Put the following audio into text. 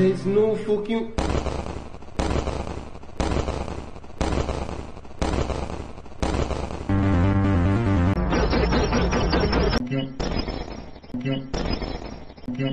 There's no fucking... Yeah. Yeah. Yeah.